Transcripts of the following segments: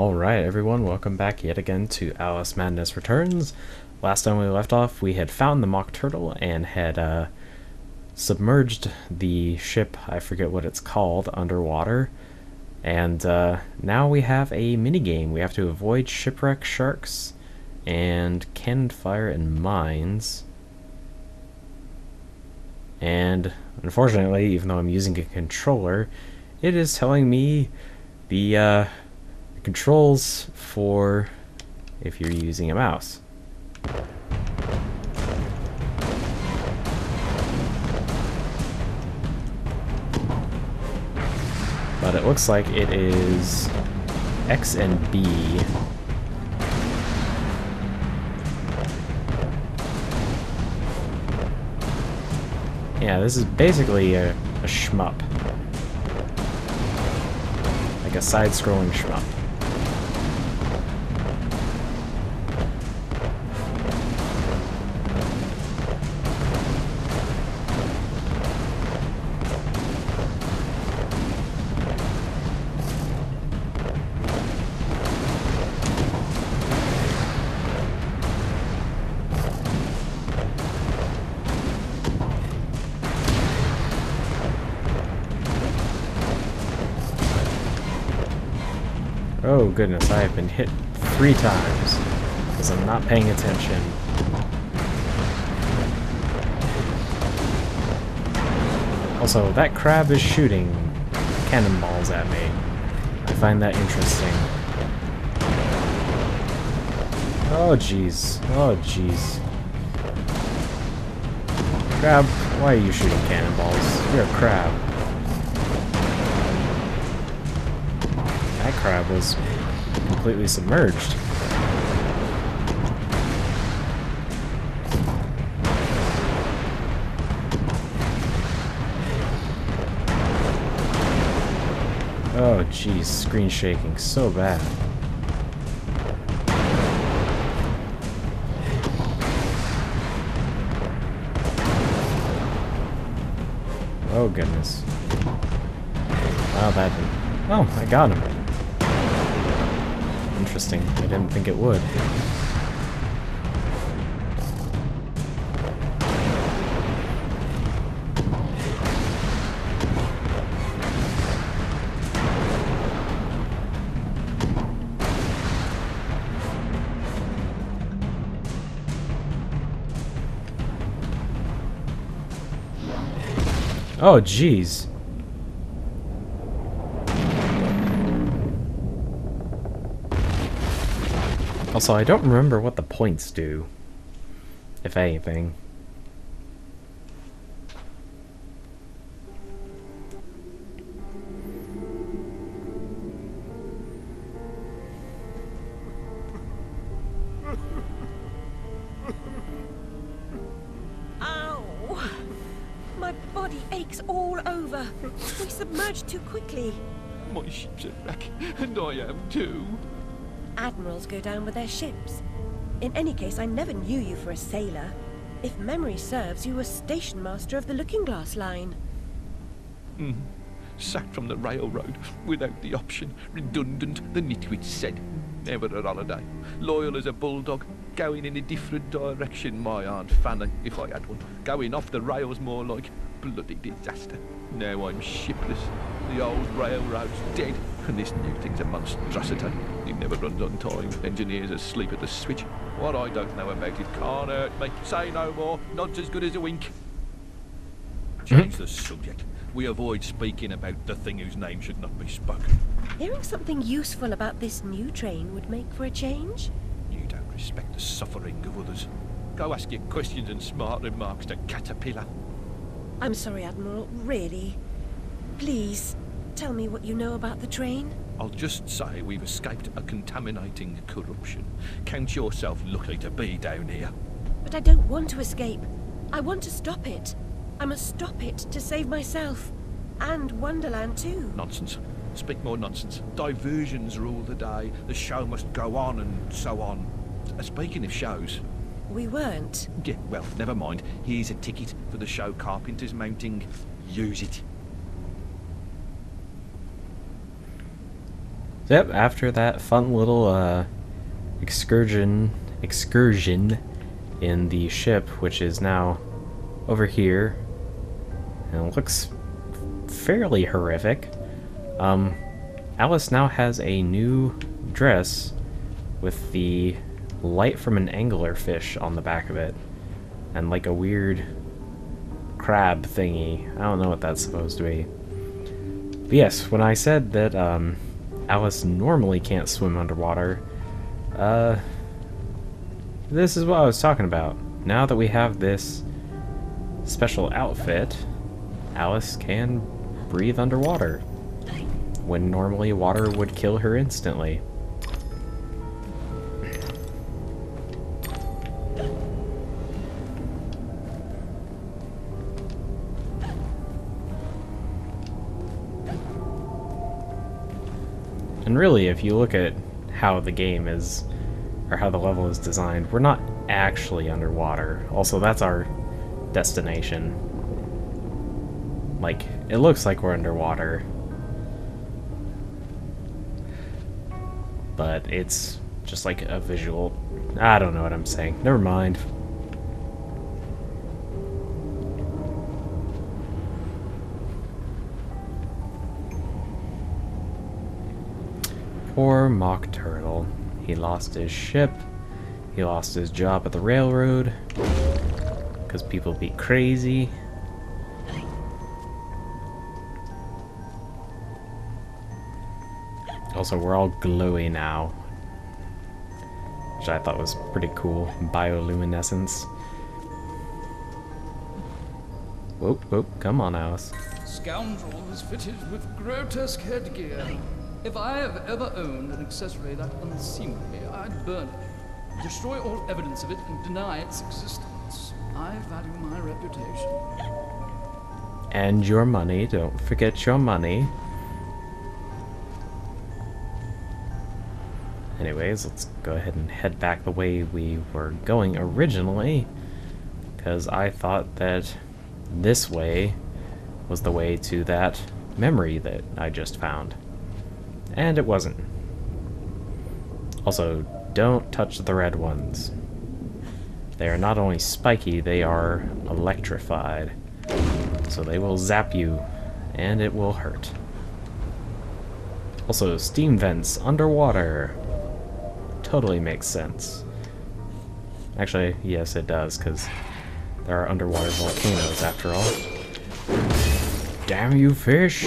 Alright everyone, welcome back yet again to Alice Madness Returns. Last time we left off, we had found the Mock Turtle and had uh, submerged the ship, I forget what it's called, underwater. And uh, now we have a minigame. We have to avoid shipwreck sharks and cannon fire and mines. And unfortunately, even though I'm using a controller, it is telling me the uh, controls for if you're using a mouse. But it looks like it is X and B. Yeah, this is basically a, a shmup. Like a side-scrolling shmup. Oh goodness, I have been hit three times because I'm not paying attention. Also, that crab is shooting cannonballs at me. I find that interesting. Oh jeez. Oh jeez. Crab, why are you shooting cannonballs? You're a crab. That crab was completely submerged. Oh jeez, screen shaking so bad. Oh goodness. Wow, that. Oh, I got him. Interesting. I didn't think it would. Oh, jeez. Also, I don't remember what the points do. If anything. Ow! My body aches all over. We submerged too quickly. My ship's a wreck, and I am too. Admirals go down with their ships. In any case, I never knew you for a sailor. If memory serves, you were station master of the Looking Glass line. Mm. Sacked from the railroad without the option. Redundant, the nitwit said. Never a holiday. Loyal as a bulldog. Going in a different direction, my Aunt Fanny, if I had one. Going off the rails more like. Bloody disaster. Now I'm shipless. The old railroad's dead, and this new thing's a monstrosity. It never runs on time. Engineers asleep at the switch. What I don't know about it can't hurt me. Say no more. Nod's as good as a wink. Hmm? Change the subject. We avoid speaking about the thing whose name should not be spoken. Hearing something useful about this new train would make for a change. You don't respect the suffering of others. Go ask your questions and smart remarks to Caterpillar. I'm sorry, Admiral, really. Please, tell me what you know about the train. I'll just say we've escaped a contaminating corruption. Count yourself lucky to be down here. But I don't want to escape. I want to stop it. I must stop it to save myself. And Wonderland too. Nonsense. Speak more nonsense. Diversions rule the day. The show must go on and so on. Uh, Speaking of shows, We weren't. yeah, well, never mind. Here's a ticket for the show Carpenter's mounting. Use it. Yep, after that fun little uh, excursion excursion in the ship, which is now over here, and looks fairly horrific. Um, Alice now has a new dress with the light from an anglerfish on the back of it, and like a weird crab thingy. I don't know what that's supposed to be. But yes, when I said that um, Alice normally can't swim underwater. Uh, this is what I was talking about. Now that we have this special outfit, Alice can breathe underwater, when normally water would kill her instantly. And really, if you look at how the game is, or how the level is designed, we're not actually underwater. Also, that's our destination. Like, it looks like we're underwater. But it's just like a visual... I don't know what I'm saying. Never mind. Poor Mock Turtle. He lost his ship. He lost his job at the railroad. Because people be crazy. Also, we're all glowy now. Which I thought was pretty cool. Bioluminescence. Whoop, whoop, come on, Alice. Scoundrel is fitted with grotesque headgear. If I have ever owned an accessory that unseemly, I'd burn it, destroy all evidence of it, and deny its existence. I value my reputation. And your money, don't forget your money. Anyways, let's go ahead and head back the way we were going originally. Because I thought that this way was the way to that memory that I just found. And it wasn't. Also, don't touch the red ones. They are not only spiky, they are electrified. So they will zap you, and it will hurt. Also, steam vents underwater. Totally makes sense. Actually, yes, it does, because there are underwater volcanoes after all. Damn you, fish!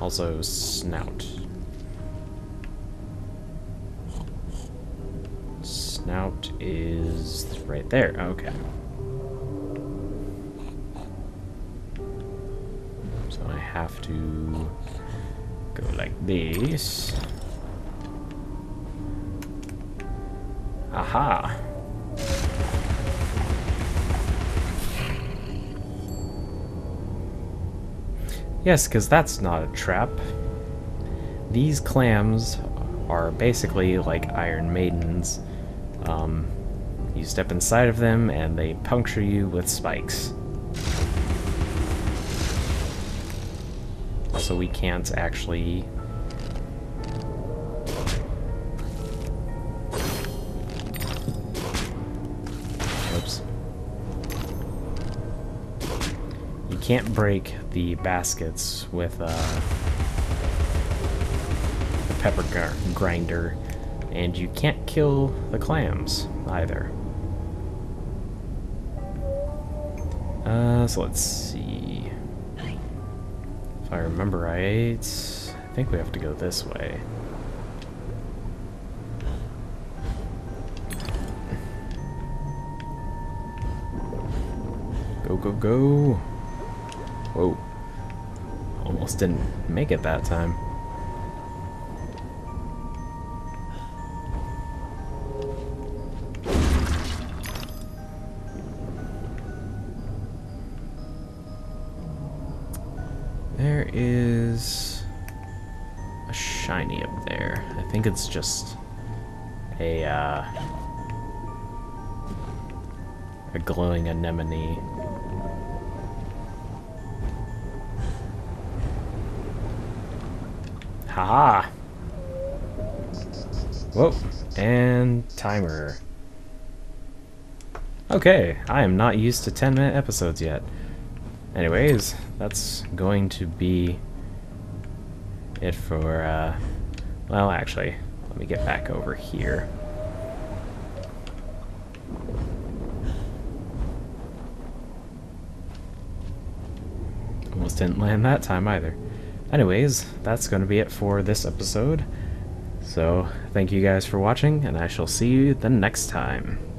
Also, snout. Snout is right there. Okay. So I have to go like this. Aha! Yes, because that's not a trap. These clams are basically like Iron Maidens. Um, you step inside of them and they puncture you with spikes. So we can't actually... can't break the baskets with uh, the pepper grinder, and you can't kill the clams either. Uh, so let's see. If I remember right, I think we have to go this way. Go, go, go! Whoa. Almost didn't make it that time. There is a shiny up there. I think it's just a uh, a glowing anemone. Haha! Whoa, and timer. Okay, I am not used to 10 minute episodes yet. Anyways, that's going to be it for, uh, well, actually, let me get back over here. Almost didn't land that time either. Anyways, that's going to be it for this episode. So, thank you guys for watching, and I shall see you the next time.